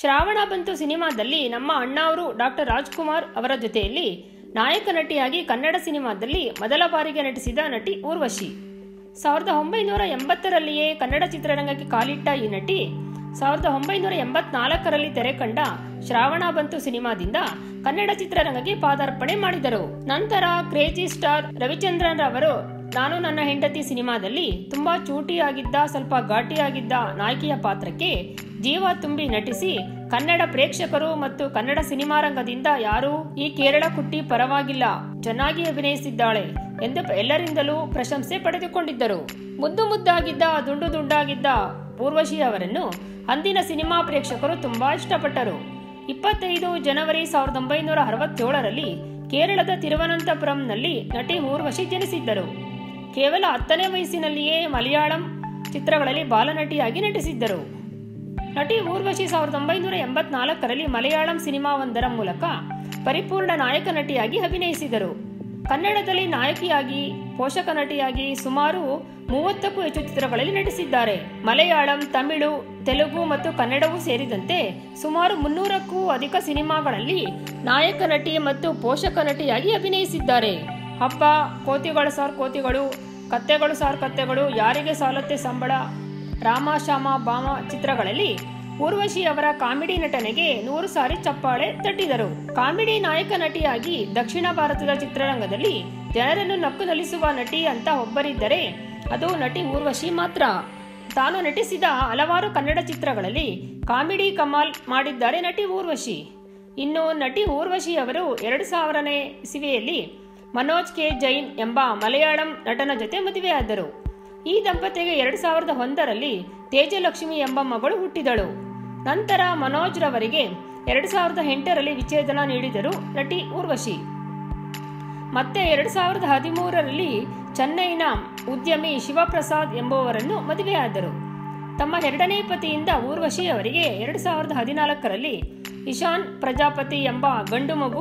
ಶ್ರಾವಣ ಬಂತು ಸಿನಿಮಾದಲ್ಲಿ ನಮ್ಮ ಅಣ್ಣಾವರು ಡಾಕ್ಟರ್ ರಾಜ್ಕುಮಾರ್ ಅವರ ಜೊತೆಯಲ್ಲಿ ನಾಯಕ ನಟಿಯಾಗಿ ಕನ್ನಡ ಸಿನಿಮಾದಲ್ಲಿ ಮೊದಲ ಬಾರಿಗೆ ನಟಿಸಿದ ನಟಿ ಊರ್ವಶಿ. ಸಾವಿರದ ಒಂಬೈನೂರ ಎಂಬತ್ತರಲ್ಲಿಯೇ ಕನ್ನಡ ಚಿತ್ರರಂಗಕ್ಕೆ ಕಾಲಿಟ್ಟ ಈ ನಟಿ ಸಾವಿರದ ಒಂಬೈನೂರ ಎಂಬತ್ನಾಲ್ಕರಲ್ಲಿ ತೆರೆ ಕಂಡ ಶ್ರಾವಣ ಬಂತು ಸಿನಿಮಾದಿಂದ ಕನ್ನಡ ಚಿತ್ರರಂಗಕ್ಕೆ ಪಾದಾರ್ಪಣೆ ಮಾಡಿದರು. ನಂತರ ಕ್ರೇಜಿ ಸ್ಟಾರ್ ರವಿಚಂದ್ರನ್ ರವರು ನಾನು ನನ್ನ ಹೆಂಡತಿ ಸಿನಿಮಾದಲ್ಲಿ ತುಂಬಾ ಚೂಟಿಯಾಗಿದ್ದ, ಸ್ವಲ್ಪ ಘಾಟಿಯಾಗಿದ್ದ ನಾಯಕಿಯ ಪಾತ್ರಕ್ಕೆ ಜೀವ ತುಂಬಿ ನಟಿಸಿ ಕನ್ನಡ ಪ್ರೇಕ್ಷಕರು ಮತ್ತು ಕನ್ನಡ ಸಿನಿಮಾ ರಂಗದಿಂದ ಯಾರೂ ಈ ಕೇರಳ ಕುಟ್ಟಿ ಪರವಾಗಿಲ್ಲ, ಚೆನ್ನಾಗಿ ಅಭಿನಯಿಸಿದ್ದಾಳೆ ಎಂದು ಎಲ್ಲರಿಂದಲೂ ಪ್ರಶಂಸೆ ಪಡೆದುಕೊಂಡಿದ್ದರು. ಮುದ್ದು ಮುದ್ದಾಗಿದ್ದ, ದುಂಡು ದುಂಡಾಗಿದ್ದ ಪೂರ್ವಶಿ ಅವರನ್ನು ಅಂದಿನ ಸಿನಿಮಾ ಪ್ರೇಕ್ಷಕರು ತುಂಬಾ ಇಷ್ಟಪಟ್ಟರು. ಇಪ್ಪತ್ತೈದು ಜನವರಿ ಸಾವಿರದ ಒಂಬೈನೂರ ಅರವತ್ತೇಳರಲ್ಲಿ ಕೇರಳದ ತಿರುವನಂತಪುರಂನಲ್ಲಿ ನಟಿ ಊರ್ವಶಿ ಜನಿಸಿದ್ದರು. ಕೇವಲ ಹತ್ತನೇ ವಯಸ್ಸಿನಲ್ಲಿಯೇ ಮಲಯಾಳಂ ಚಿತ್ರಗಳಲ್ಲಿ ಬಾಲನಟಿಯಾಗಿ ನಟಿಸಿದ್ದರು. ನಟಿ ಊರ್ವಶಿ ಸಾವಿರದ ಒಂಬೈನೂರ ಎಂಬತ್ನಾಲ್ಕರಲ್ಲಿ ಮಲಯಾಳಂ ಸಿನಿಮಾವೊಂದರ ಮೂಲಕ ಪರಿಪೂರ್ಣ ನಾಯಕ ನಟಿಯಾಗಿ ಅಭಿನಯಿಸಿದರು. ಕನ್ನಡದಲ್ಲಿ ನಾಯಕಿಯಾಗಿ, ಪೋಷಕ ನಟಿಯಾಗಿ ಸುಮಾರು ಮೂವತ್ತಕ್ಕೂ ಹೆಚ್ಚು ಚಿತ್ರಗಳಲ್ಲಿ ನಟಿಸಿದ್ದಾರೆ. ಮಲಯಾಳಂ, ತಮಿಳು, ತೆಲುಗು ಮತ್ತು ಕನ್ನಡವೂ ಸೇರಿದಂತೆ ಸುಮಾರು ಮುನ್ನೂರಕ್ಕೂ ಅಧಿಕ ಸಿನಿಮಾಗಳಲ್ಲಿ ನಾಯಕ ನಟಿ ಮತ್ತು ಪೋಷಕ ನಟಿಯಾಗಿ ಅಭಿನಯಿಸಿದ್ದಾರೆ. ಹಬ್ಬ, ಕೋತಿಗಳು ಸಾರ್ ಕೋತಿಗಳು, ಕತ್ತೆಗಳು ಸಾರ್ ಕತ್ತೆಗಳು, ಯಾರಿಗೆ ಸಾಲತ್ತೆ ಸಂಬಳ? ರಾಮ, ಶ್ಯಾಮ ಬಾಮ ಚಿತ್ರಗಳಲ್ಲಿ ಊರ್ವಶಿ ಅವರ ಕಾಮಿಡಿ ನಟನೆಗೆ ನೂರು ಸಾರಿ ಚಪ್ಪಾಳೆ ತಟ್ಟಿದರು. ಕಾಮಿಡಿ ನಾಯಕ ನಟಿಯಾಗಿ ದಕ್ಷಿಣ ಭಾರತದ ಚಿತ್ರರಂಗದಲ್ಲಿ ಜನರನ್ನು ನಕ್ಕು ನಲಿಸುವ ನಟಿ ಅಂತ ಒಬ್ಬರಿದ್ದರೆ ಅದು ನಟಿ ಊರ್ವಶಿ ಮಾತ್ರ. ತಾನು ನಟಿಸಿದ ಹಲವಾರು ಕನ್ನಡ ಚಿತ್ರಗಳಲ್ಲಿ ಕಾಮಿಡಿ ಕಮಾಲ್ ಮಾಡಿದ್ದಾರೆ ನಟಿ ಊರ್ವಶಿ. ಇನ್ನು ನಟಿ ಊರ್ವಶಿ ಅವರು ಎರಡು ಸಾವಿರನೇ ಇಸವಿಯಲ್ಲಿ ಮನೋಜ್ ಕೆ ಜೈನ್ ಎಂಬ ಮಲಯಾಳಂ ನಟನ ಜೊತೆ ಮದುವೆಯಾದರು. ಈ ದಂಪತಿಗೆ ಎರಡು ಸಾವಿರದ ಒಂದರಲ್ಲಿ ತೇಜಲಕ್ಷ್ಮಿ ಎಂಬ ಮಗಳು ಹುಟ್ಟಿದಳು. ನಂತರ ಮನೋಜ್ ರವರಿಗೆ ಎರಡು ಸಾವಿರದ ಎಂಟರಲ್ಲಿ ವಿಚ್ಛೇದನ ನೀಡಿದರು ನಟಿ ಊರ್ವಶಿ. ಮತ್ತೆ ಎರಡು ಸಾವಿರದ ಹದಿಮೂರರಲ್ಲಿ ಚೆನ್ನೈನ ಉದ್ಯಮಿ ಶಿವಪ್ರಸಾದ್ ಎಂಬುವರನ್ನು ಮದುವೆಯಾದರು. ತಮ್ಮ ಎರಡನೇ ಪತಿಯಿಂದ ಊರ್ವಶಿ ಅವರಿಗೆ ಎರಡು ಸಾವಿರದ ಹದಿನಾಲ್ಕರಲ್ಲಿ ಇಶಾನ್ ಪ್ರಜಾಪತಿ ಎಂಬ ಗಂಡು ಮಗು